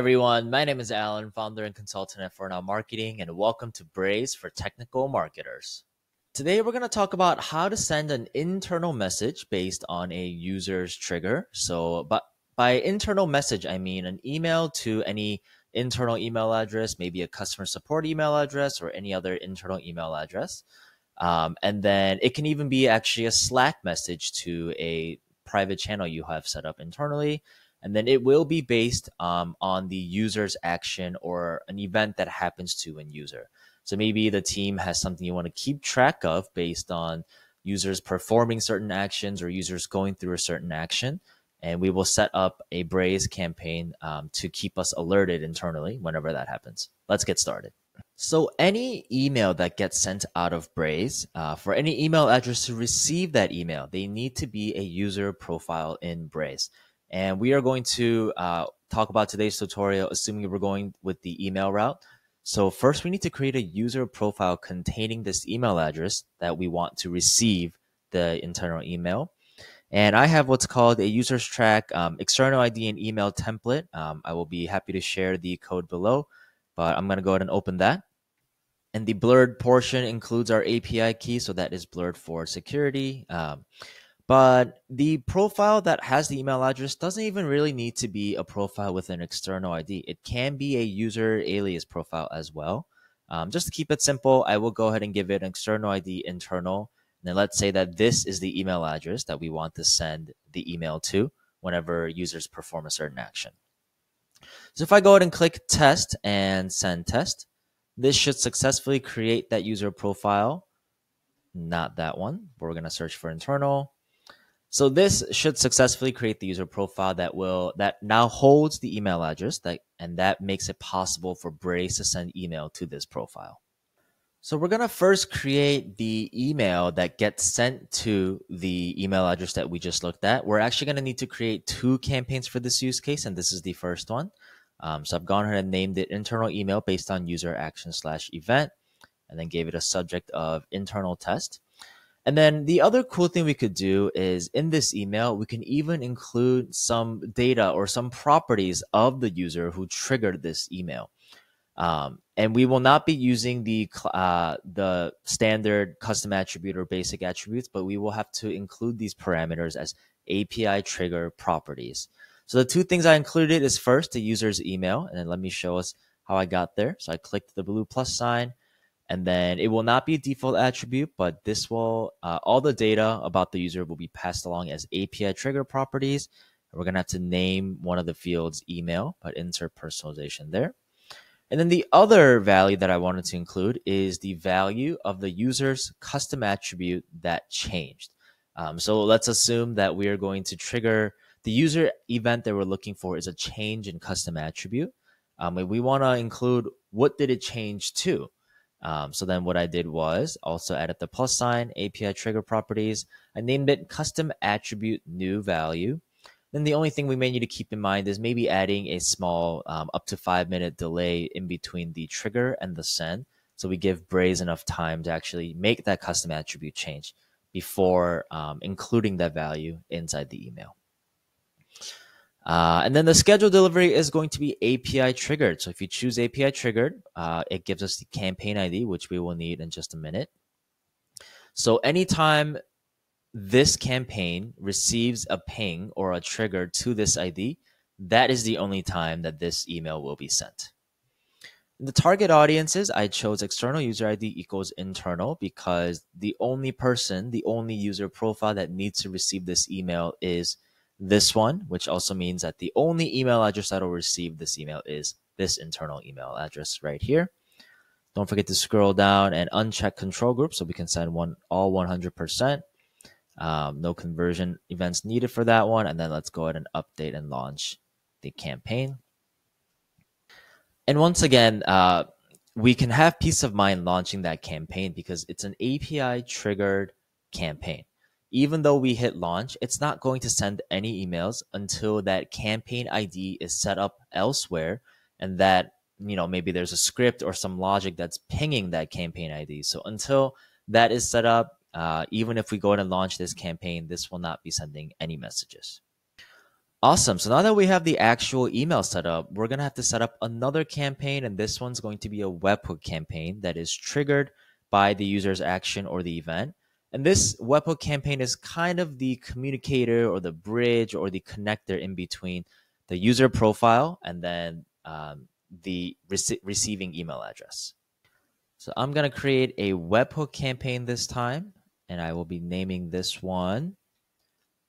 everyone, my name is Allan, founder and consultant at For Marketing, and welcome to Braze for Technical Marketers. Today, we're going to talk about how to send an internal message based on a user's trigger. So, but by internal message, I mean an email to any internal email address, maybe a customer support email address or any other internal email address. Um, and then it can even be actually a Slack message to a private channel you have set up internally. And then it will be based um, on the user's action or an event that happens to a user. So maybe the team has something you want to keep track of based on users performing certain actions or users going through a certain action. And we will set up a Braze campaign um, to keep us alerted internally whenever that happens. Let's get started. So any email that gets sent out of Braze, uh, for any email address to receive that email, they need to be a user profile in Braze. And we are going to uh, talk about today's tutorial, assuming we're going with the email route. So first we need to create a user profile containing this email address that we want to receive the internal email. And I have what's called a users track um, external ID and email template. Um, I will be happy to share the code below but I'm going to go ahead and open that. And the blurred portion includes our API key, so that is blurred for security. Um, but the profile that has the email address doesn't even really need to be a profile with an external ID. It can be a user alias profile as well. Um, just to keep it simple, I will go ahead and give it an external ID internal. And then let's say that this is the email address that we want to send the email to whenever users perform a certain action. So if I go ahead and click test and send test, this should successfully create that user profile. Not that one. but We're going to search for internal. So this should successfully create the user profile that will that now holds the email address that and that makes it possible for Braze to send email to this profile. So we're going to first create the email that gets sent to the email address that we just looked at. We're actually going to need to create two campaigns for this use case, and this is the first one. Um, so I've gone ahead and named it internal email based on user action slash event, and then gave it a subject of internal test. And then the other cool thing we could do is in this email, we can even include some data or some properties of the user who triggered this email. Um, and we will not be using the uh, the standard custom attribute or basic attributes, but we will have to include these parameters as API trigger properties. So the two things I included is first the user's email, and then let me show us how I got there. So I clicked the blue plus sign, and then it will not be a default attribute, but this will, uh, all the data about the user will be passed along as API trigger properties. We're going to have to name one of the fields email, but insert personalization there. And then the other value that I wanted to include is the value of the user's custom attribute that changed. Um, so let's assume that we are going to trigger the user event that we're looking for is a change in custom attribute. Um, we want to include what did it change to. Um, so then what I did was also added the plus sign API trigger properties. I named it custom attribute new value. Then the only thing we may need to keep in mind is maybe adding a small um, up to five minute delay in between the trigger and the send. So we give Braze enough time to actually make that custom attribute change before um, including that value inside the email. Uh, and then the schedule delivery is going to be API triggered. So if you choose API triggered, uh, it gives us the campaign ID, which we will need in just a minute. So anytime this campaign receives a ping or a trigger to this ID, that is the only time that this email will be sent. The target audiences, I chose external user ID equals internal because the only person, the only user profile that needs to receive this email is this one, which also means that the only email address that will receive this email is this internal email address right here. Don't forget to scroll down and uncheck control group so we can send one all 100%. Um, no conversion events needed for that one. And then let's go ahead and update and launch the campaign. And once again, uh, we can have peace of mind launching that campaign because it's an API triggered campaign even though we hit launch, it's not going to send any emails until that campaign ID is set up elsewhere and that, you know, maybe there's a script or some logic that's pinging that campaign ID. So until that is set up, uh, even if we go and launch this campaign, this will not be sending any messages. Awesome. So now that we have the actual email set up, we're going to have to set up another campaign. And this one's going to be a webhook campaign that is triggered by the user's action or the event. And this webhook campaign is kind of the communicator or the bridge or the connector in between the user profile and then um, the rec- receiving email address. So I'm going to create a webhook campaign this time, and I will be naming this one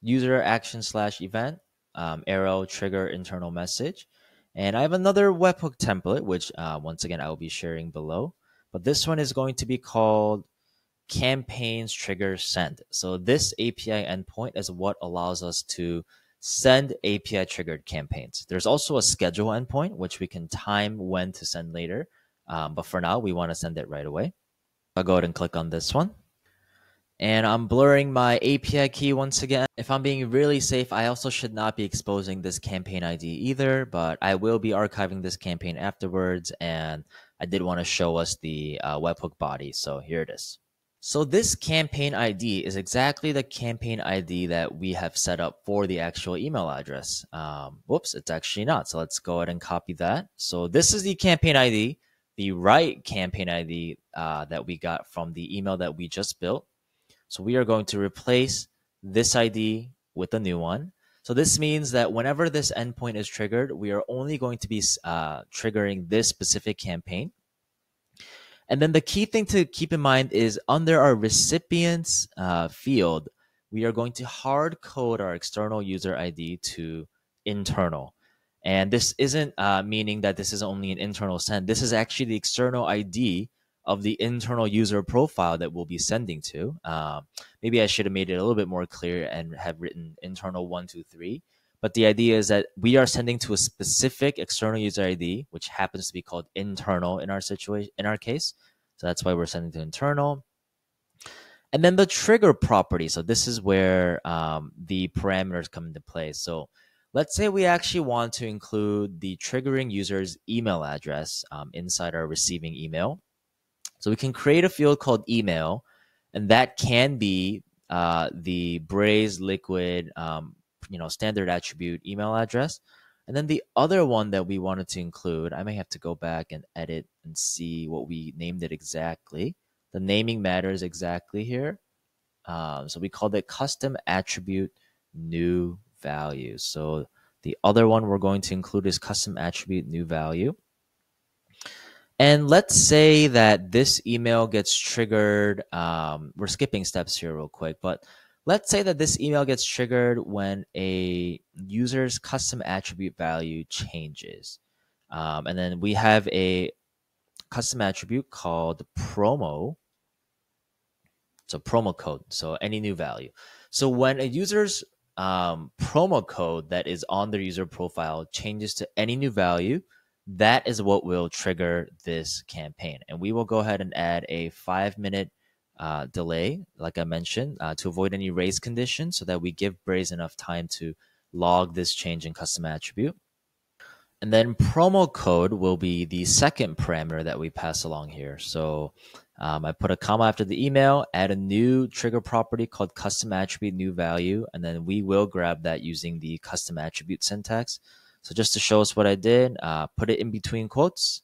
user action slash event um, arrow trigger internal message. And I have another webhook template, which uh, once again I will be sharing below. But this one is going to be called campaigns trigger send. So this API endpoint is what allows us to send API triggered campaigns. There's also a schedule endpoint, which we can time when to send later. Um, but for now, we want to send it right away. I'll go ahead and click on this one. And I'm blurring my API key once again. If I'm being really safe, I also should not be exposing this campaign ID either, but I will be archiving this campaign afterwards. And I did want to show us the uh, webhook body. So here it is. So this campaign ID is exactly the campaign ID that we have set up for the actual email address. Um, whoops, it's actually not. So let's go ahead and copy that. So this is the campaign ID, the right campaign ID uh, that we got from the email that we just built. So we are going to replace this ID with a new one. So this means that whenever this endpoint is triggered, we are only going to be uh, triggering this specific campaign and then the key thing to keep in mind is under our recipients uh, field, we are going to hard code our external user ID to internal. And this isn't uh, meaning that this is only an internal send. This is actually the external ID of the internal user profile that we'll be sending to. Um, maybe I should have made it a little bit more clear and have written internal one, two, three. But the idea is that we are sending to a specific external user ID, which happens to be called internal in our situation, in our case. So that's why we're sending to internal. And then the trigger property. So this is where um, the parameters come into play. So let's say we actually want to include the triggering user's email address um, inside our receiving email. So we can create a field called email, and that can be uh, the Braze Liquid um, you know standard attribute email address. And then the other one that we wanted to include, I may have to go back and edit and see what we named it exactly. The naming matters exactly here. Um, so we called it custom attribute new value. So the other one we're going to include is custom attribute new value. And let's say that this email gets triggered. Um, we're skipping steps here real quick, but Let's say that this email gets triggered when a user's custom attribute value changes. Um, and then we have a custom attribute called promo. So promo code. So any new value. So when a user's um, promo code that is on their user profile changes to any new value, that is what will trigger this campaign. And we will go ahead and add a five minute uh, delay, like I mentioned, uh, to avoid any race conditions so that we give Braze enough time to log this change in custom attribute. And then promo code will be the second parameter that we pass along here. So um, I put a comma after the email, add a new trigger property called custom attribute new value, and then we will grab that using the custom attribute syntax. So just to show us what I did, uh, put it in between quotes,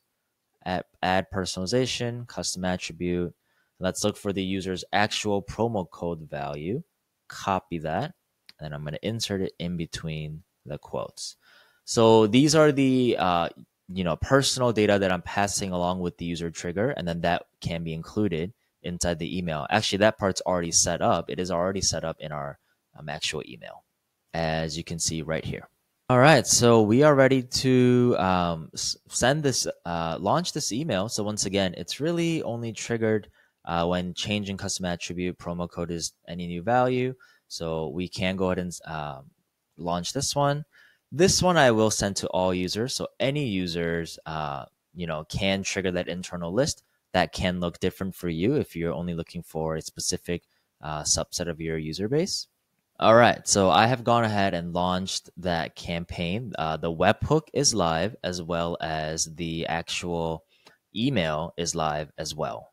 add, add personalization, custom attribute, Let's look for the user's actual promo code value, copy that, and I'm going to insert it in between the quotes. So these are the uh, you know personal data that I'm passing along with the user trigger, and then that can be included inside the email. Actually, that part's already set up. It is already set up in our um, actual email, as you can see right here. All right, so we are ready to um, send this, uh, launch this email. So once again, it's really only triggered uh, when changing custom attribute, promo code is any new value. So we can go ahead and uh, launch this one. This one I will send to all users. So any users, uh, you know, can trigger that internal list. That can look different for you if you're only looking for a specific uh, subset of your user base. All right, so I have gone ahead and launched that campaign. Uh, the webhook is live as well as the actual email is live as well.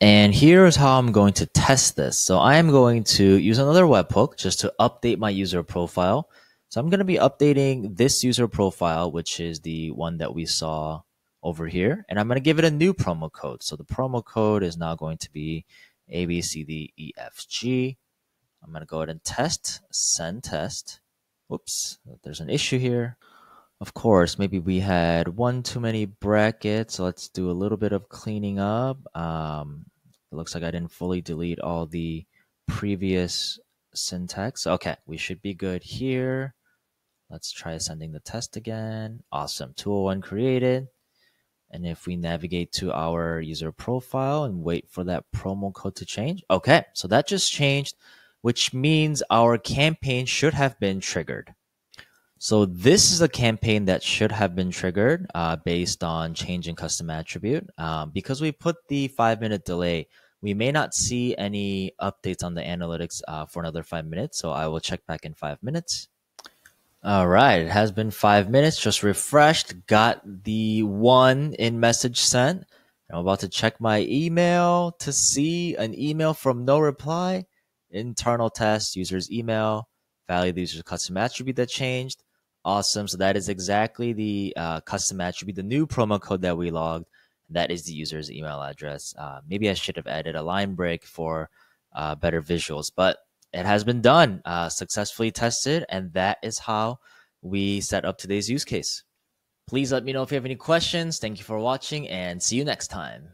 And here's how I'm going to test this. So I am going to use another webhook just to update my user profile. So I'm going to be updating this user profile, which is the one that we saw over here, and I'm going to give it a new promo code. So the promo code is now going to be A, B, C, D, E, F, G. I'm going to go ahead and test, send test. Whoops, there's an issue here. Of course, maybe we had one too many brackets. So let's do a little bit of cleaning up. Um, it looks like I didn't fully delete all the previous syntax. Okay, we should be good here. Let's try sending the test again. Awesome, 201 created. And if we navigate to our user profile and wait for that promo code to change, okay, so that just changed, which means our campaign should have been triggered. So this is a campaign that should have been triggered uh, based on changing custom attribute. Um, because we put the five minute delay, we may not see any updates on the analytics uh, for another five minutes. So I will check back in five minutes. All right, it has been five minutes. Just refreshed, got the one in message sent. I'm about to check my email to see an email from no reply. Internal test, user's email, value user's custom attribute that changed. Awesome. So that is exactly the uh, custom attribute, the new promo code that we logged. That is the user's email address. Uh, maybe I should have added a line break for uh, better visuals, but it has been done, uh, successfully tested, and that is how we set up today's use case. Please let me know if you have any questions. Thank you for watching and see you next time.